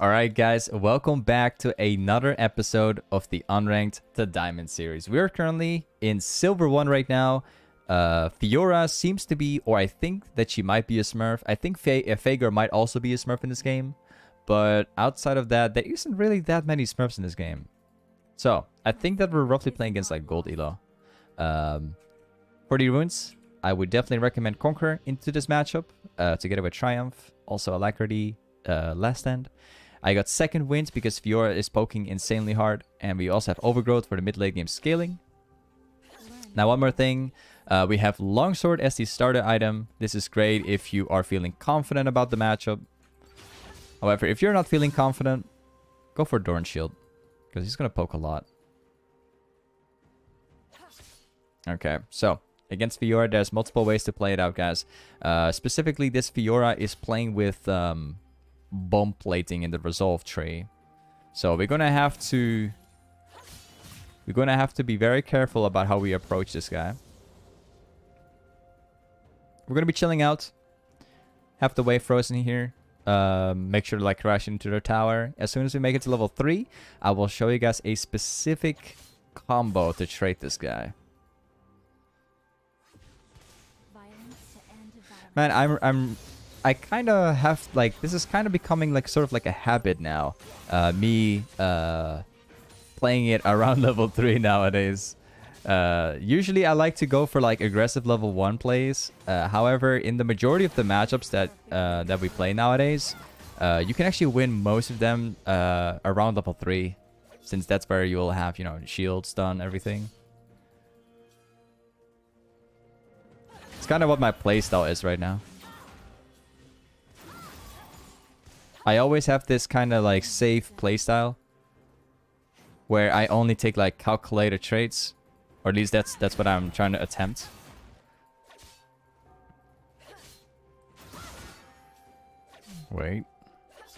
Alright guys, welcome back to another episode of the Unranked to Diamond series. We are currently in Silver 1 right now. Uh, Fiora seems to be, or I think that she might be a Smurf. I think uh, Veigar might also be a Smurf in this game. But outside of that, there isn't really that many Smurfs in this game. So, I think that we're roughly playing against like Gold Elo. Um, for the runes, I would definitely recommend Conquer into this matchup, uh, together with Triumph. Also Alacrity, uh, Last Stand. I got second wind because Fiora is poking insanely hard. And we also have Overgrowth for the mid late game scaling. Now one more thing. Uh, we have Longsword as the starter item. This is great if you are feeling confident about the matchup. However, if you're not feeling confident, go for Doran Shield. Because he's going to poke a lot. Okay, so against Fiora, there's multiple ways to play it out, guys. Uh, specifically, this Fiora is playing with um, bone plating in the resolve tree. So we're gonna have to we're gonna have to be very careful about how we approach this guy. We're gonna be chilling out. Have the wave frozen here. Um, make sure to like crash into the tower. As soon as we make it to level 3, I will show you guys a specific combo to trade this guy. Man, I'm I'm I kind of have like this is kind of becoming like sort of like a habit now. Uh, me uh, playing it around level three nowadays. Uh, usually I like to go for like aggressive level one plays. Uh, however, in the majority of the matchups that uh, that we play nowadays, uh, you can actually win most of them around level three, since that's where you will have you know shield stun everything. It's kind of what my playstyle is right now. I always have this kind of like safe playstyle where I only take like calculated trades, or at least that's that's what I'm trying to attempt. Wait,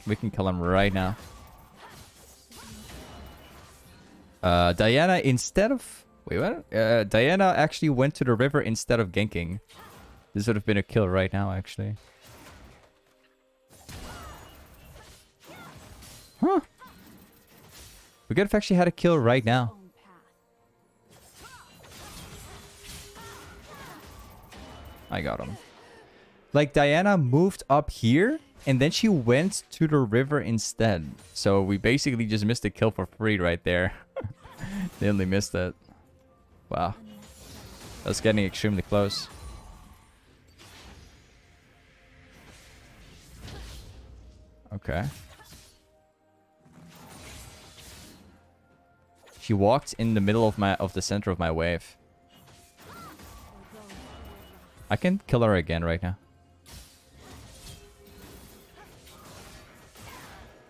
we can kill him right now. Uh, Diana instead of wait what? Uh, Diana actually went to the river instead of ganking. This would have been a kill right now, actually. Huh. We could have actually had a kill right now. I got him. Like, Diana moved up here, and then she went to the river instead. So we basically just missed a kill for free right there. they only missed it. Wow. That's getting extremely close. Okay. She walked in the middle of my of the center of my wave. I can kill her again right now.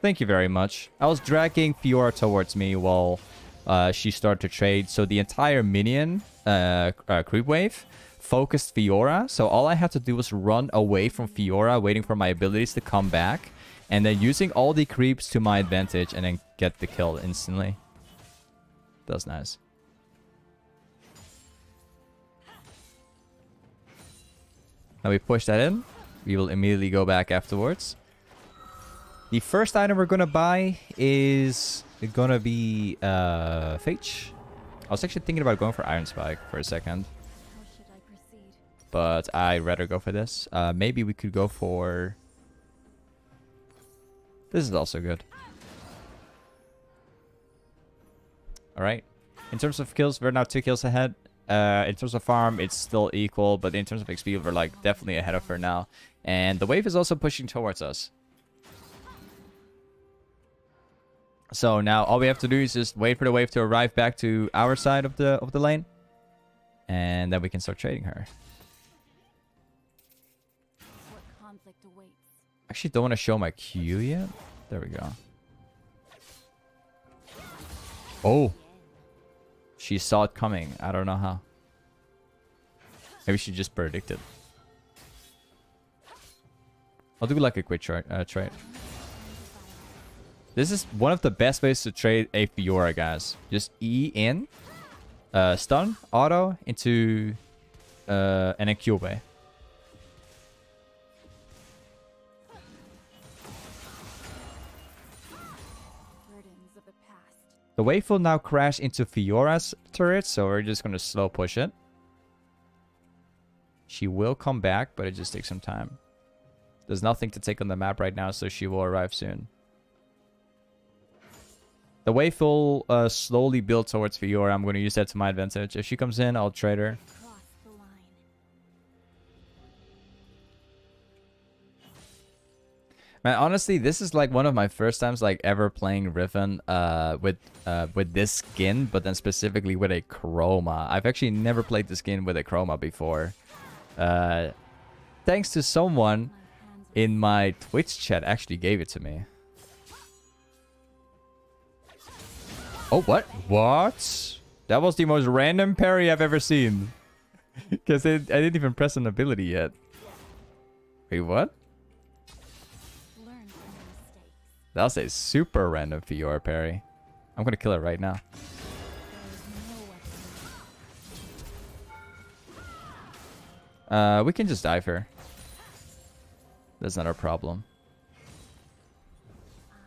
Thank you very much. I was dragging Fiora towards me while uh, she started to trade. So the entire minion uh, uh, creep wave focused Fiora. So all I had to do was run away from Fiora, waiting for my abilities to come back. And then using all the creeps to my advantage and then get the kill instantly. That's nice. Now we push that in. We will immediately go back afterwards. The first item we're gonna buy is gonna be uh Phage. I was actually thinking about going for Iron Spike for a second. But I'd rather go for this. Uh, maybe we could go for... This is also good. Alright. In terms of kills, we're now two kills ahead. Uh, in terms of farm, it's still equal, but in terms of XP, we're like definitely ahead of her now. And the wave is also pushing towards us. So now all we have to do is just wait for the wave to arrive back to our side of the of the lane. And then we can start trading her. Actually don't want to show my Q yet. There we go. Oh. She saw it coming. I don't know how. Maybe she just predicted. I'll do like a quick tra uh, trade. This is one of the best ways to trade a Fiora, guys. Just E in, uh, stun, auto, into, uh, and then The wave will now crash into Fiora's turret, so we're just going to slow push it. She will come back, but it just takes some time. There's nothing to take on the map right now, so she will arrive soon. The wave will uh, slowly build towards Fiora. I'm going to use that to my advantage. If she comes in, I'll trade her. Man, honestly, this is like one of my first times like ever playing Riven uh, with uh, with this skin, but then specifically with a chroma. I've actually never played the skin with a chroma before. Uh, thanks to someone in my Twitch chat actually gave it to me. Oh, what? What? That was the most random parry I've ever seen. Because I didn't even press an ability yet. Wait, what? That was a super random Fiora parry. I'm gonna kill it right now. Uh, we can just dive her. That's not our problem.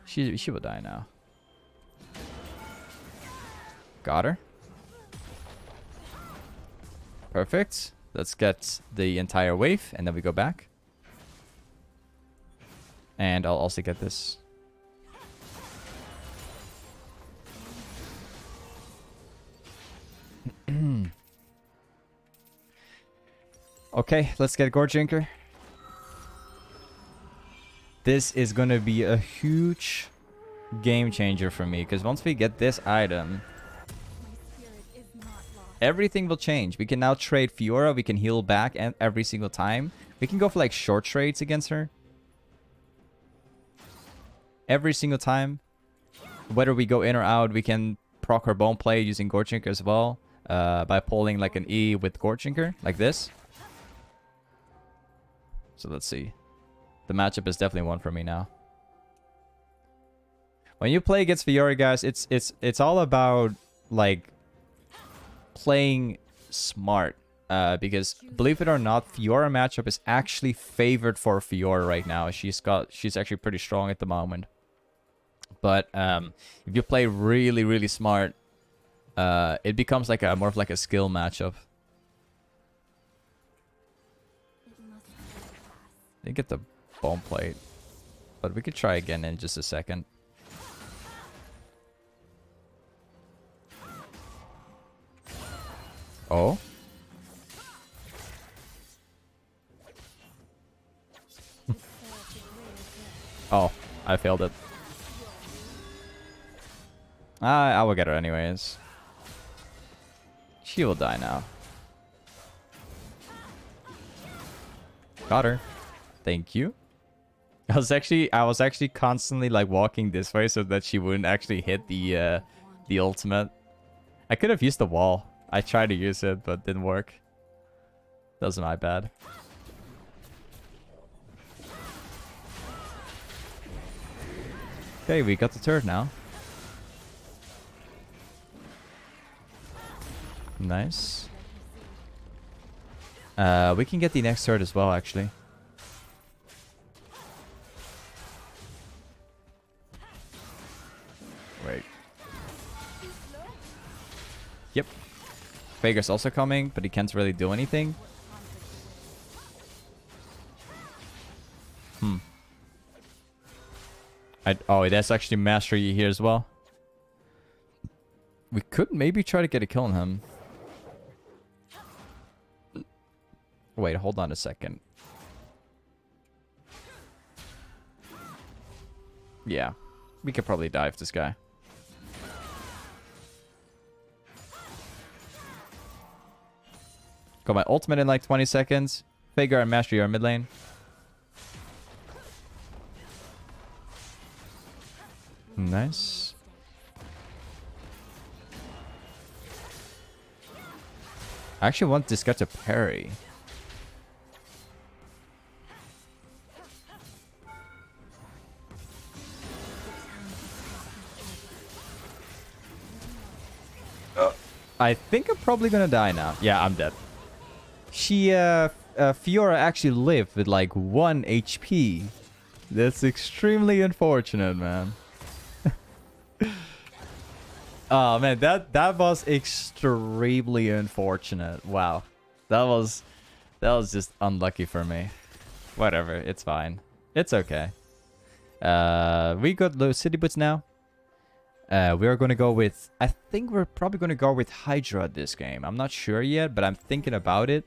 She she will die now. Got her. Perfect. Let's get the entire wave and then we go back. And I'll also get this. Okay, let's get Goredrinker. This is going to be a huge game changer for me. Because once we get this item, everything will change. We can now trade Fiora. We can heal back and every single time. We can go for like short trades against her. Every single time. Whether we go in or out, we can proc her bone plate using Goredrinker as well uh, by pulling like an E with Goredrinker, like this. So let's see. The matchup is definitely one for me now. When you play against Fiora, guys, it's it's it's all about like playing smart. Uh, because believe it or not, Fiora matchup is actually favored for Fiora right now. She's got she's actually pretty strong at the moment. But um, if you play really really smart, uh, it becomes like a more of like a skill matchup. Didn't get the bone plate, but we could try again in just a second. Oh. oh, I failed it. I, I will get her anyways. She will die now. Got her. Thank you. I was actually I was actually constantly like walking this way so that she wouldn't actually hit the uh, the ultimate. I could have used the wall. I tried to use it but didn't work. That was my bad. Okay, we got the turret now. Nice. Uh, we can get the next turret as well, actually. Veigar's also coming, but he can't really do anything. Hmm. I, oh, that's actually Master Yi here as well. We could maybe try to get a kill on him. Wait, hold on a second. Yeah. We could probably dive this guy. Got my ultimate in like 20 seconds. Veigar and Master Yi are mid lane. Nice. I actually want this guy to parry. Uh. I think I'm probably gonna die now. Yeah, I'm dead. She, uh, uh, Fiora actually lived with like 1 HP. That's extremely unfortunate, man. Oh man, that that was extremely unfortunate. Wow. That was that was just unlucky for me. Whatever, it's fine. It's okay. Uh we got Lucidity boots now. Uh we are gonna go with I think we're probably gonna go with Hydra this game. I'm not sure yet, but I'm thinking about it.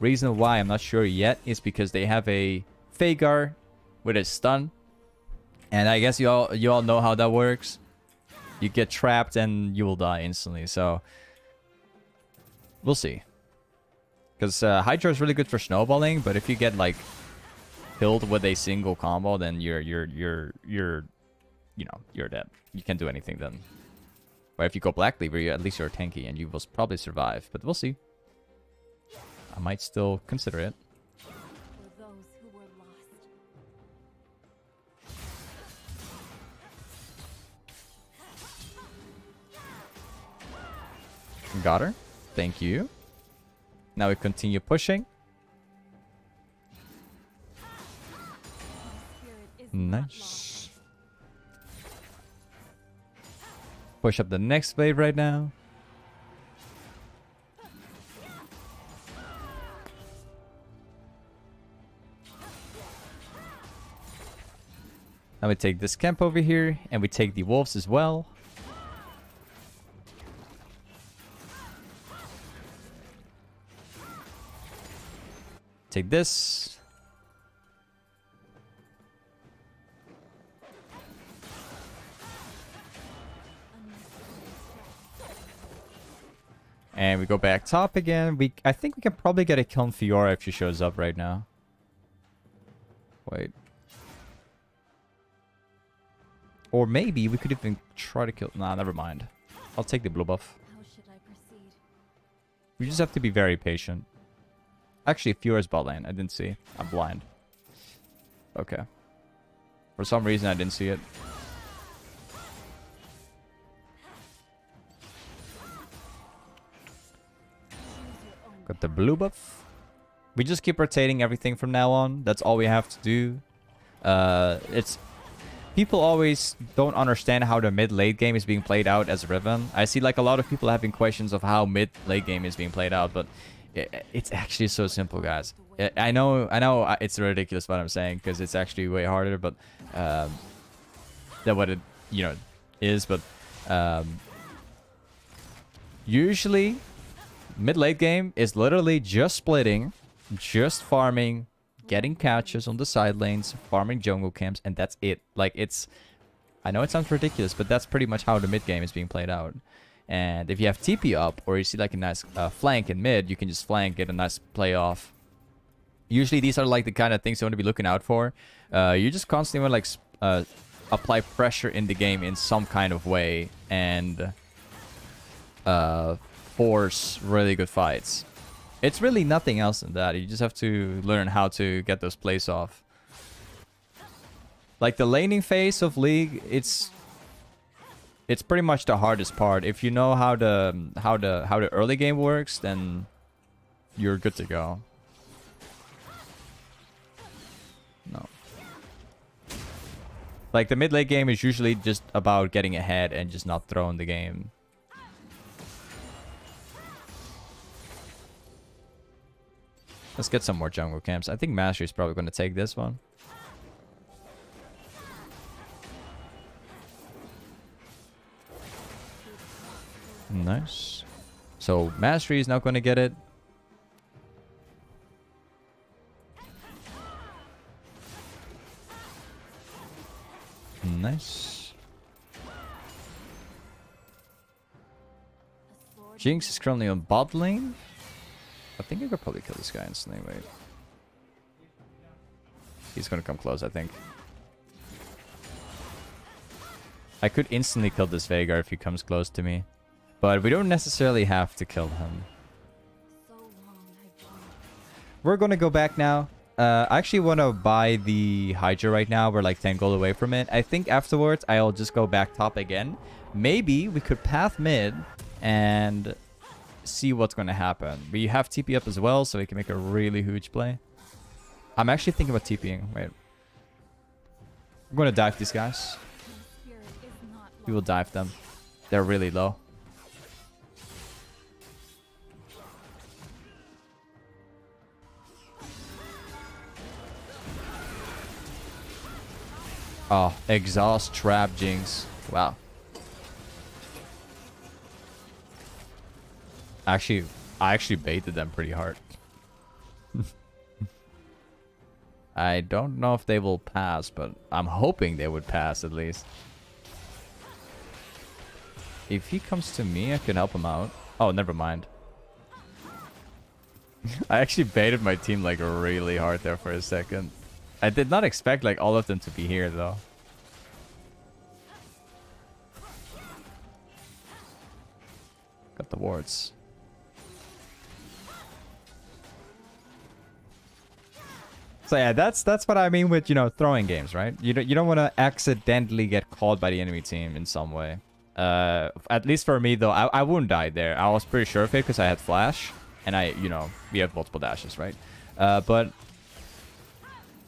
Reason why I'm not sure yet is because they have a Veigar with a stun. And I guess you all you all know how that works you get trapped and you will die instantly. So we'll see. Because uh, Hydra is really good for snowballing, but if you get like killed with a single combo, then you're you're you're you're you know you're dead. You can't do anything then. But if you go Black Cleaver, you, at least you're tanky and you will probably survive. But we'll see. I might still consider it. Got her. Thank you. Now we continue pushing. Nice. Push up the next wave right now. We take this camp over here, and we take the wolves as well. Take this. And we go back top again. We I think we can probably get a kill on Fiora if she shows up right now. Wait. Or maybe we could even try to kill... Nah, never mind. I'll take the blue buff. We just have to be very patient. Actually, Fiora's bot lane. I didn't see. I'm blind. Okay. For some reason, I didn't see it. Got the blue buff. We just keep rotating everything from now on. That's all we have to do. Uh, it's people always don't understand how the mid-late game is being played out as Riven. I see like a lot of people having questions of how mid-late game is being played out, but it's actually so simple, guys. I know, I know, it's ridiculous what I'm saying because it's actually way harder, but um, than what it, you know, is. But um, usually, mid late game is literally just splitting, just farming, getting catches on the side lanes, farming jungle camps, and that's it. Like it's, I know it sounds ridiculous, but that's pretty much how the mid game is being played out. And if you have TP up or you see like a nice uh, flank in mid, you can just flank, get a nice play off. Usually these are like the kind of things you want to be looking out for. Uh, you just constantly want to like uh, apply pressure in the game in some kind of way and uh, force really good fights. It's really nothing else than that. You just have to learn how to get those plays off. Like the laning phase of League, it's it's pretty much the hardest part. If you know how the how the how the early game works, then you're good to go. No. Like the mid late game is usually just about getting ahead and just not throwing the game. Let's get some more jungle camps. I think Master Yi is probably going to take this one. Nice. So Master Yi is now going to get it. Nice. Jinx is currently on bot lane. I think I could probably kill this guy instantly. Wait. He's gonna come close, I think. I could instantly kill this Veigar if he comes close to me. But we don't necessarily have to kill him. We're to go back now. Uh, I actually want to buy the Hydra right now. We're like 10 gold away from it. I think afterwards I'll just go back top again. Maybe we could path mid and see what's going to happen. We have TP up as well, so we can make a really huge play. I'm actually thinking about TPing. Wait. I'm going to dive these guys. We will dive them. They're really low. Oh, exhaust trap Jinx. Wow. Actually, I actually baited them pretty hard. I don't know if they will pass, but I'm hoping they would pass at least. If he comes to me, I can help him out. Oh, never mind. I actually baited my team like really hard there for a second. I did not expect like all of them to be here though. Got the wards. So yeah, that's that's what I mean with you know throwing games, right? You don't you don't want to accidentally get called by the enemy team in some way. Uh, at least for me though, I I wouldn't die there. I was pretty sure of it because I had flash, and I you know we have multiple dashes, right? Uh, but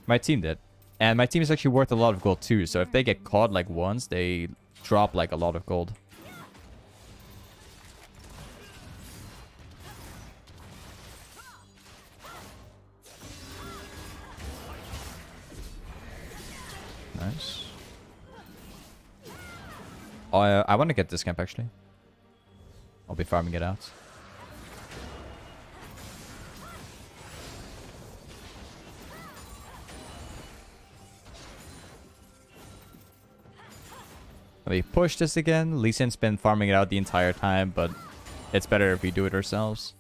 my team did, and my team is actually worth a lot of gold too. So if they get caught like once, they drop like a lot of gold. Nice. Oh, I, uh, I want to get this camp actually. I'll be farming it out. We push this again. Lee Sin's been farming it out the entire time, but it's better if we do it ourselves.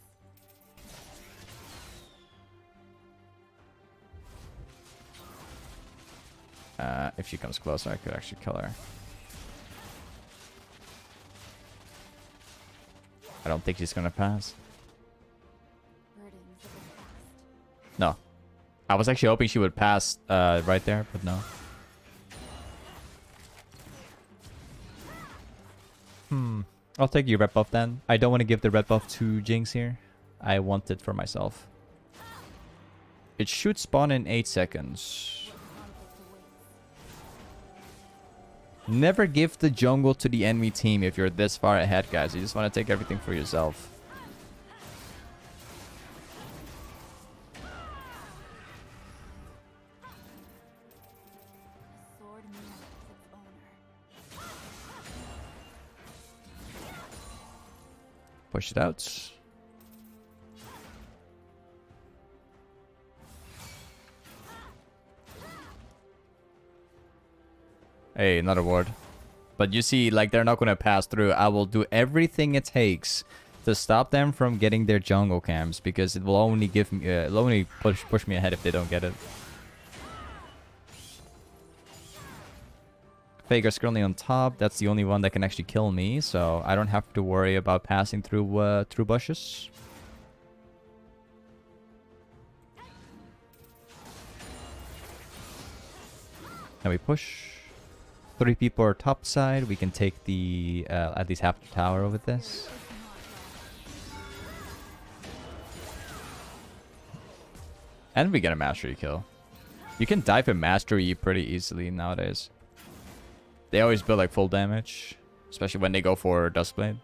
If she comes closer, I could actually kill her. I don't think she's gonna pass. No. I was actually hoping she would pass uh, right there, but no. Hmm. I'll take your red buff then. I don't want to give the red buff to Jinx here. I want it for myself. It should spawn in 8 seconds. Never give the jungle to the enemy team if you're this far ahead, guys. You just want to take everything for yourself. Push it out. Hey, another ward. But you see, like, they're not going to pass through. I will do everything it takes to stop them from getting their jungle camps because it will only give me, uh, it'll only push, push me ahead if they don't get it. Veigar's currently on top. That's the only one that can actually kill me, so I don't have to worry about passing through uh, through bushes. Now we push. Three people are top side. We can take the uh, at least half the tower with this. And we get a Master Yi kill. You can dive a Master Yi pretty easily nowadays. They always build like full damage, especially when they go for Duskblade.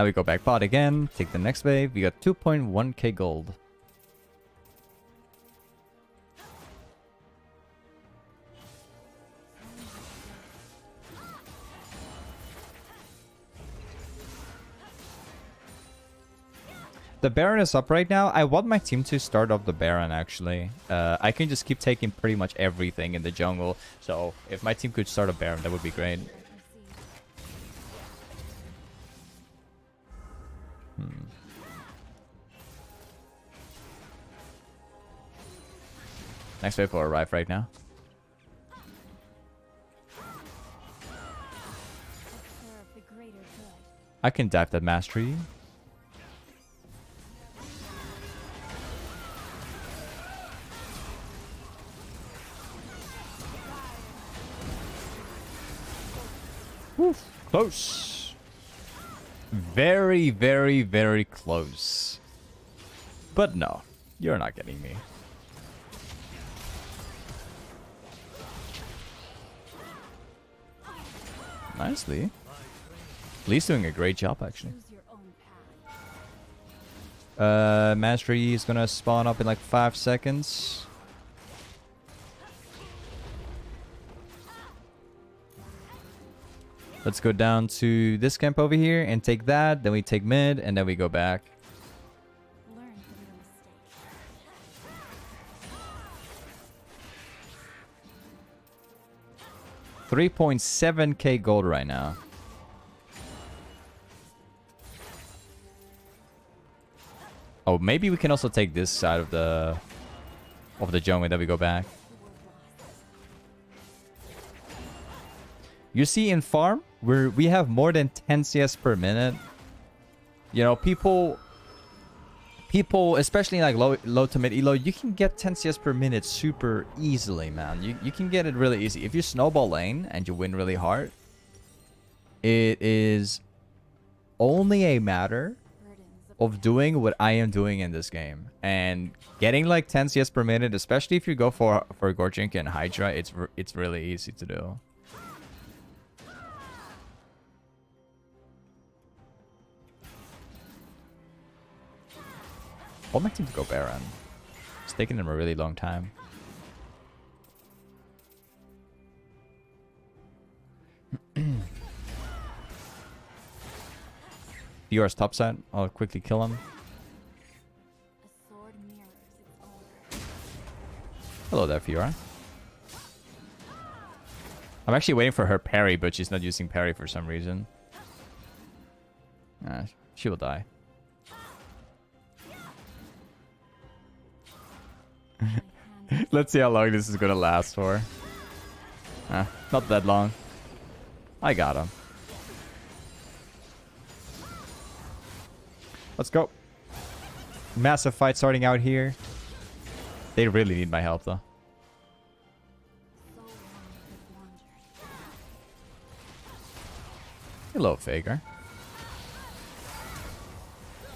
Now we go back bot again, take the next wave. We got 2.1k gold. The Baron is up right now. I want my team to start off the Baron, actually. Uh, I can just keep taking pretty much everything in the jungle. So if my team could start a Baron, that would be great. Next wave will arrive right now. I can dive that Master Yi. Woof, close. Very, very, very close. But no, you're not getting me. Nicely. Lee's doing a great job, actually. Uh, Master Yi is gonna spawn up in like 5 seconds. Let's go down to this camp over here and take that. Then we take mid and then we go back. Three point seven K gold right now. Oh, maybe we can also take this side of the of the jungle that we go back. You see in farm, where we have more than 10 CS per minute. You know, people people, especially like low low to mid elo, you can get 10 CS per minute super easily, man. You you can get it really easy. If you snowball lane and you win really hard, it is only a matter of doing what I am doing in this game and getting like 10 CS per minute, especially if you go for for Goredrinker and Hydra, it's it's really easy to do. Want my to go Baron. It's taking them a really long time. Yours set. I'll quickly kill him. Hello there, Fiora. I'm actually waiting for her parry, but she's not using parry for some reason. Ah, she will die. Let's see how long this is gonna last for. Ah, not that long. I got him. Let's go. Massive fight starting out here. They really need my help though. Hello, Veigar.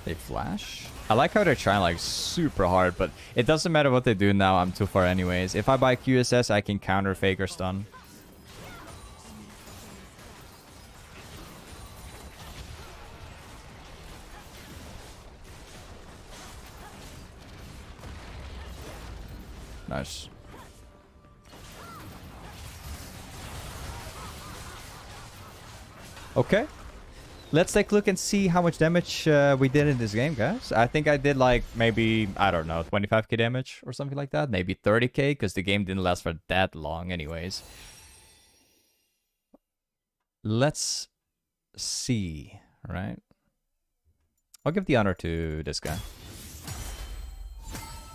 They flash? I like how they're trying like super hard, but it doesn't matter what they do now. I'm too far anyways. If I buy QSS, I can counter Veigar stun. Nice. Okay. Let's take a look and see how much damage uh, we did in this game, guys. I think I did like maybe, I don't know, 25k damage or something like that. Maybe 30k because the game didn't last for that long anyways. Let's see, right? I'll give the honor to this guy.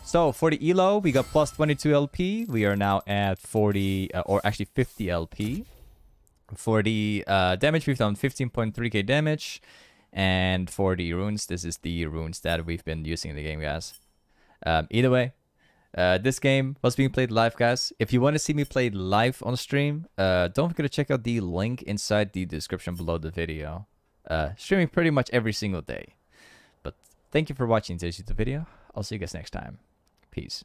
So for the elo, we got plus 22 LP. We are now at 40, uh, or actually 50 LP. For the uh, damage, we've done 15.3k damage. And for the runes, this is the runes that we've been using in the game, guys. Um, either way, uh, this game was being played live, guys. If you want to see me play live on stream, uh, don't forget to check out the link inside the description below the video. Uh, streaming pretty much every single day. But thank you for watching today's YouTube video. I'll see you guys next time. Peace.